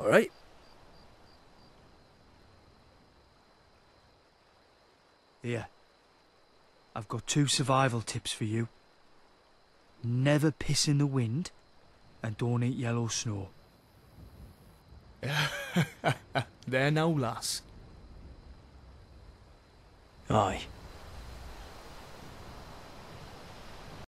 All right. Here. I've got two survival tips for you. Never piss in the wind, and don't eat yellow snow. There now, lass. Aye.